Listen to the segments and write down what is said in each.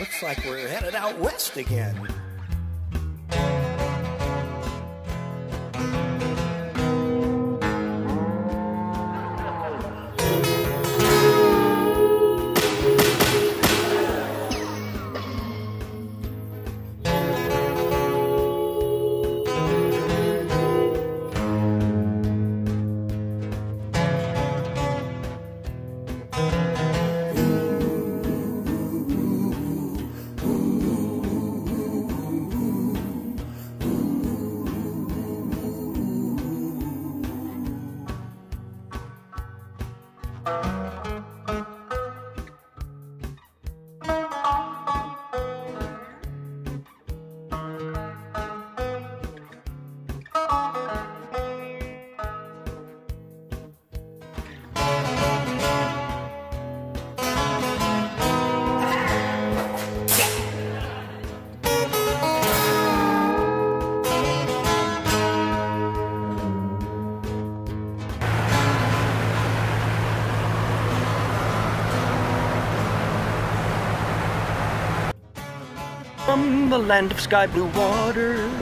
Looks like we're headed out west again. Bye. From the land of sky blue waters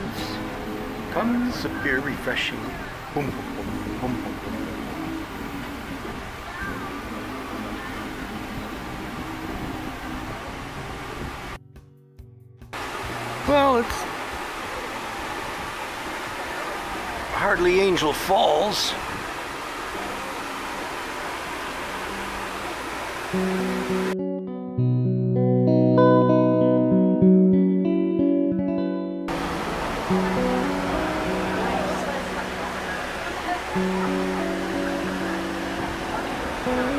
comes a pure refreshing. Boom, boom, boom, boom, boom, boom. Well, it's hardly Angel Falls. Thank you.